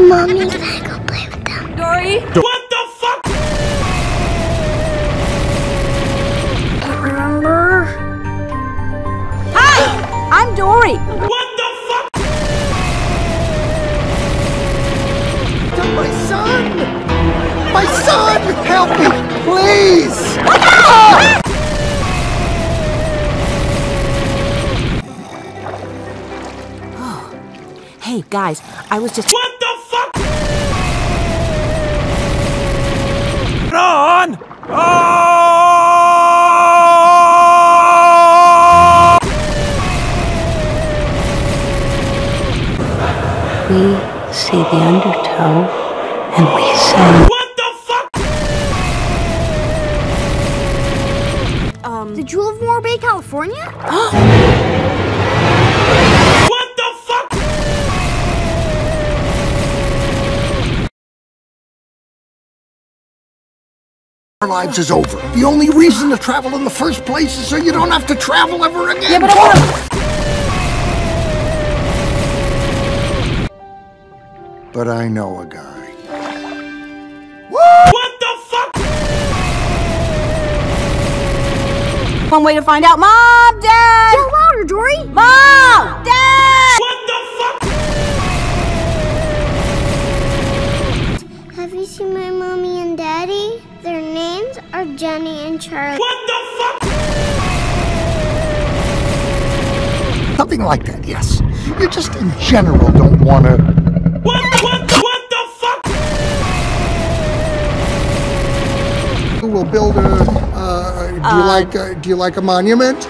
Mommy, can I go play with them? Dory? What the fuck? Remember? Hi! I'm Dory. What the fuck? My son! My son! Help me, please! Guys, I was just. What the fuck? on! We see the undertow and we say, What the fuck? Um... The Jewel of Morro Bay, California? Our lives is over. The only reason to travel in the first place is so you don't have to travel ever again. Yeah, but I want But I know a guy. What the fuck? One way to find out. Mom! Dad! Yell louder, Dory! Mom! Dad! What the fuck? Have you seen my mommy and daddy? There are Jenny and Charlie. What the fuck? Something like that, yes. You just in general don't want to. What what what the fuck? Who will build a? Uh, do you like? Uh, do you like a monument?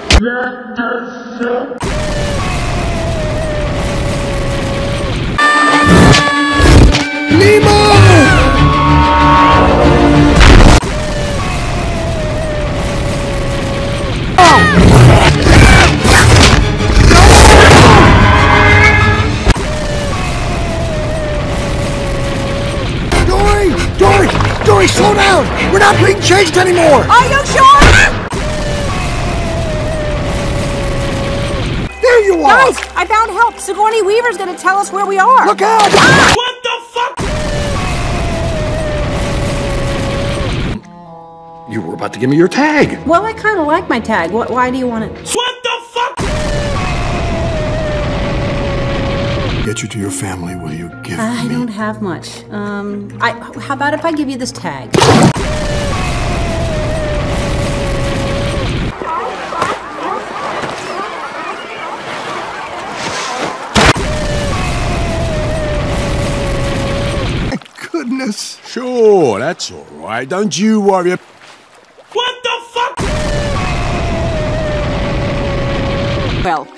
Dory, slow down! We're not being chased anymore! Are you sure? There you are! Guys, I found help. Sigourney Weaver's gonna tell us where we are. Look out! Ah! What the fuck? You were about to give me your tag. Well, I kind of like my tag. What, why do you want it? Get you to your family, will you give I me? don't have much. Um, I. How about if I give you this tag? Goodness. Sure, that's all right. Don't you worry.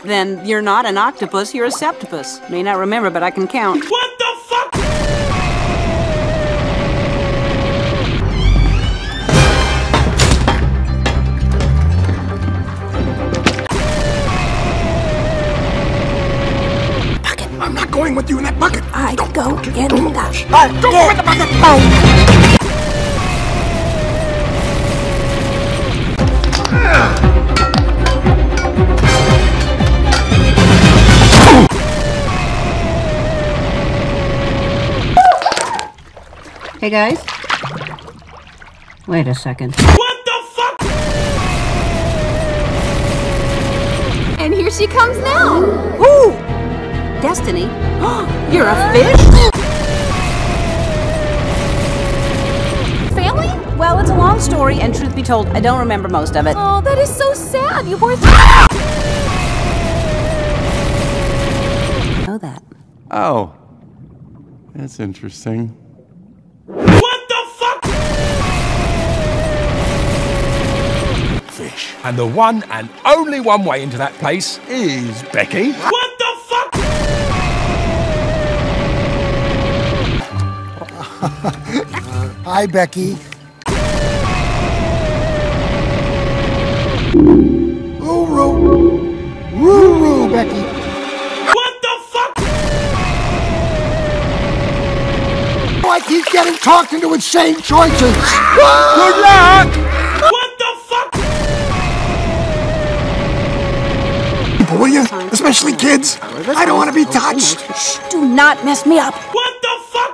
Then you're not an octopus. You're a septopus. May not remember, but I can count. What the fuck? Bucket. I'm not going with you in that bucket. I Don't- go don't- in don't- the Shh. Don't go in the bucket. Hey guys? Wait a second. What the fuck? And here she comes now. Ooh! Destiny. You're a fish? Family? Well, it's a long story, and truth be told, I don't remember most of it. Oh, that is so sad. You were. know that. Oh. That's interesting. Fish. And the one and only one way into that place is Becky. What the fuck? Hi, Becky. Roo-roo. Roo-roo, Becky. What the fuck? Oh, I keep getting talked into insane choices. Good luck! Will you? Especially kids. I don't want to be touched. Shh, do not mess me up. What the fuck?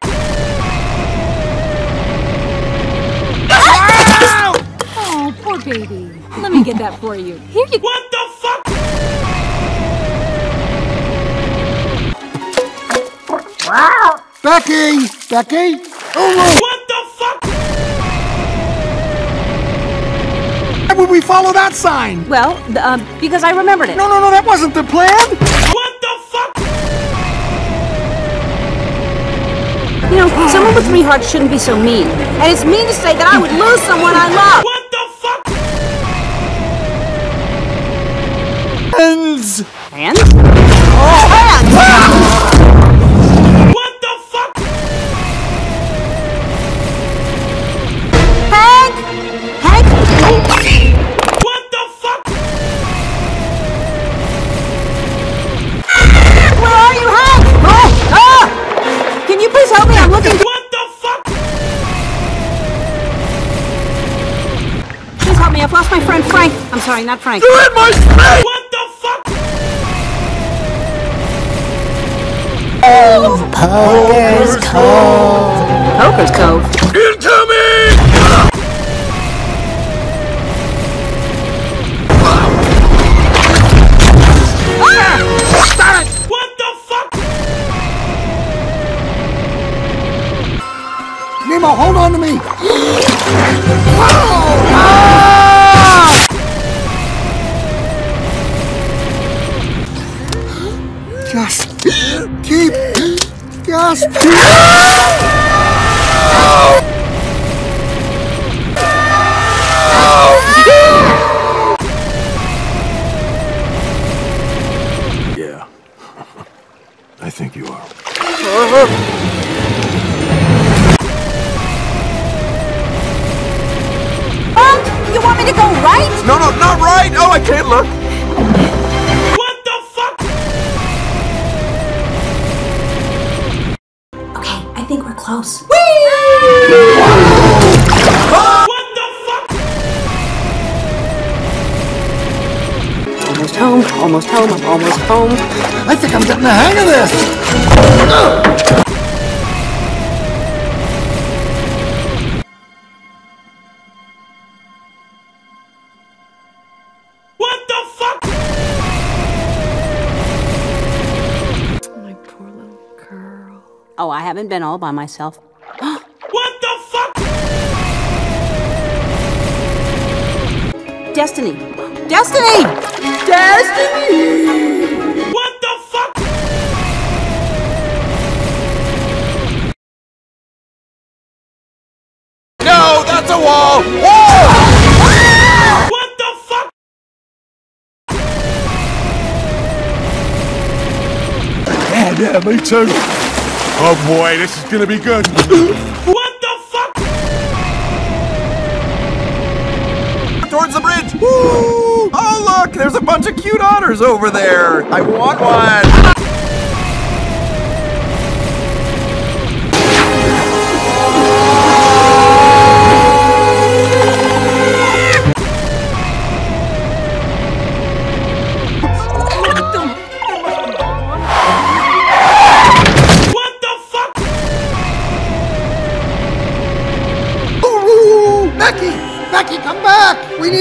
Oh, poor baby. Let me get that for you. Here you go. What the fuck? Becky! Becky! Oh, what the would we follow that sign? Well, the, um, because I remembered it. No, no, no, that wasn't the plan. What the fuck? You know, someone with three hearts shouldn't be so mean. And it's mean to say that I would lose someone I love. What the fuck? Hands. Hands? Oh, hands! What I've lost my friend Frank. I'm sorry, not Frank. You're in my space! What the fuck? Poker's Cove. Into me! I think you are. Frank, you want me to go right? No, no, not right! Oh, I can't look! I think we're. What the fuck? Almost home, almost home, I'm almost home. I think I'm getting the hang of this. Oh, I haven't been all by myself. What the fuck? Destiny. Destiny! Destiny! What the fuck? No, that's a wall! Wall! What the fuck? Yeah, yeah, me too. Oh boy, this is gonna be good. What the fuck? Towards the bridge! Woo! Oh look, there's a bunch of cute otters over there. I want one.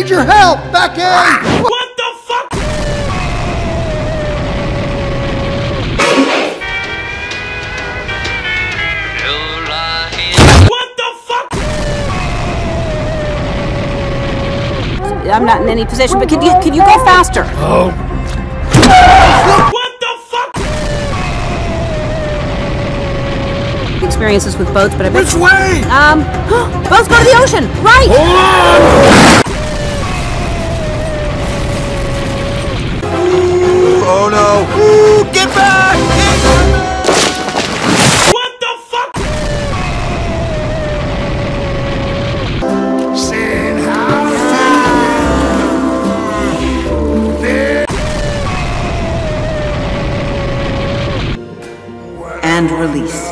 Need your help! Becky! What the fuck? What the fuck? I'm not in any position, but can you can you go faster? What the fuck? Experiences with boats, but I bet Which way? um boats go to the ocean. Right. Oh and release.